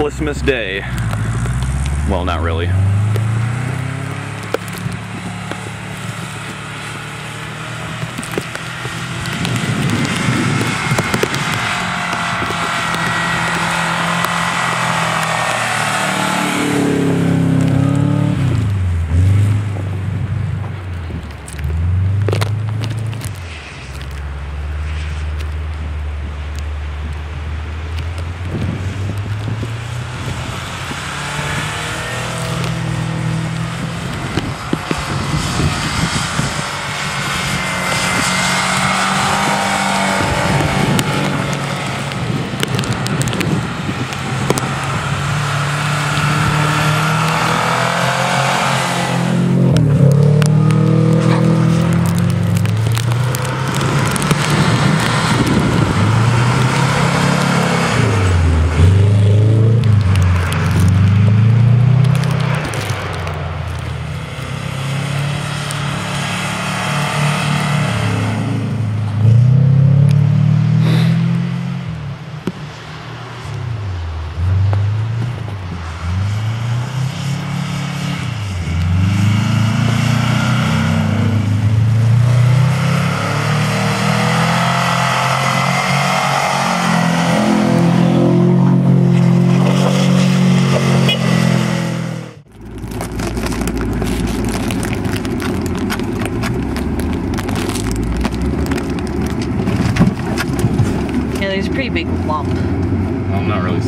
Christmas Day. Well, not really. big lump. I'm not really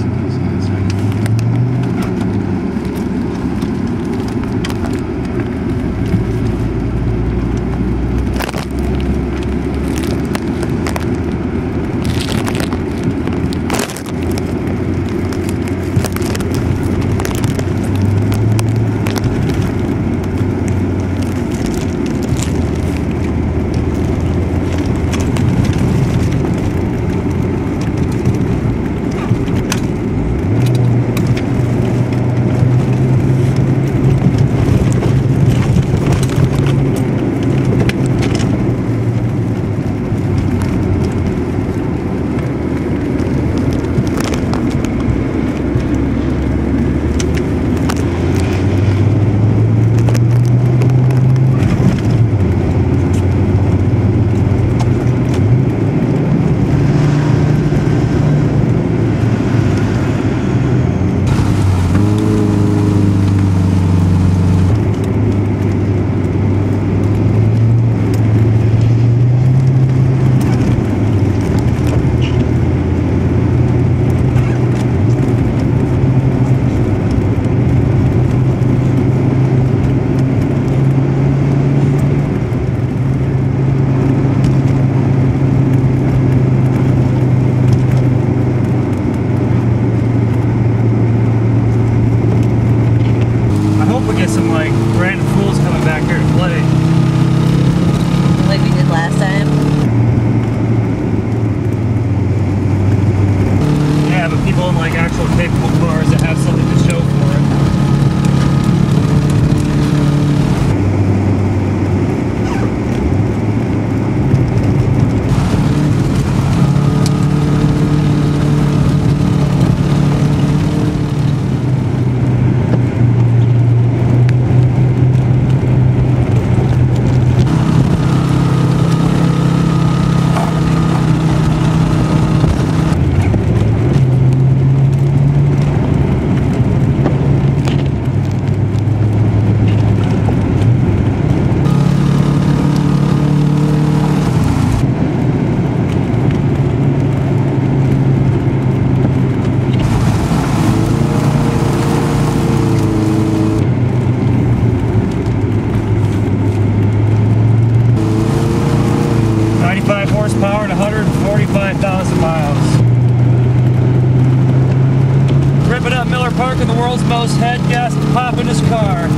In the world's most head gas pop in his car.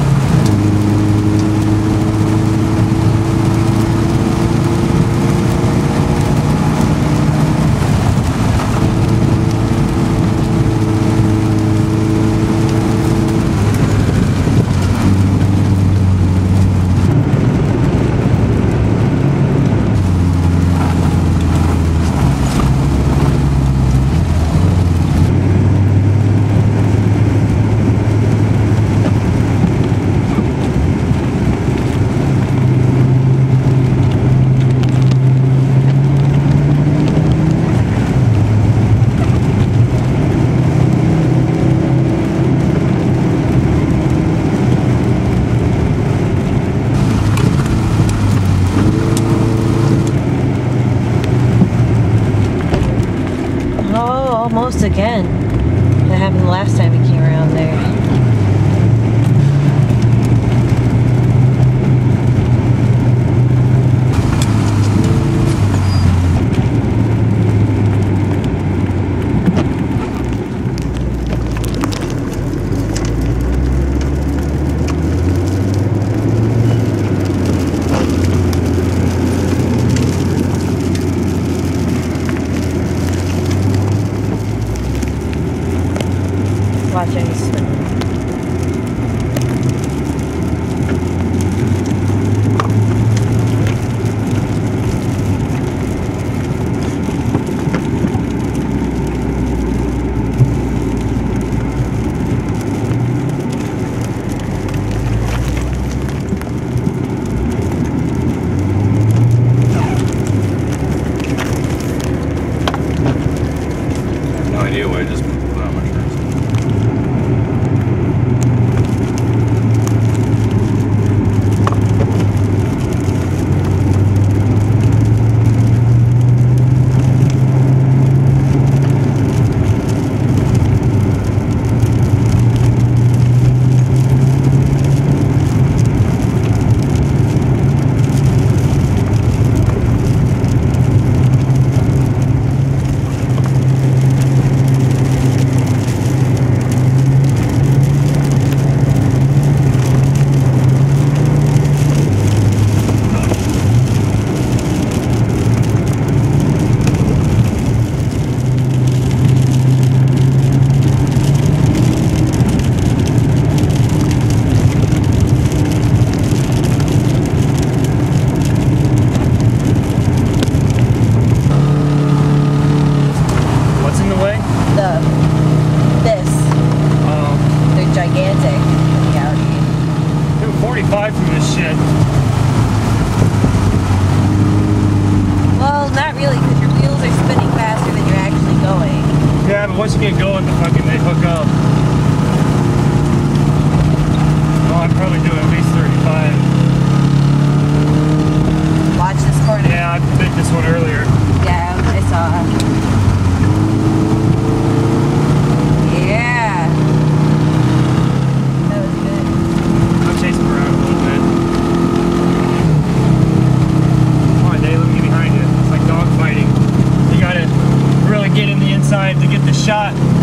again. That happened the last time we came around there. Watching 45 from shit. Well, not really, because your wheels are spinning faster than you're actually going. Yeah, but once you get going, the fucking they hook up. Oh, I'm probably doing at least 35. Shot.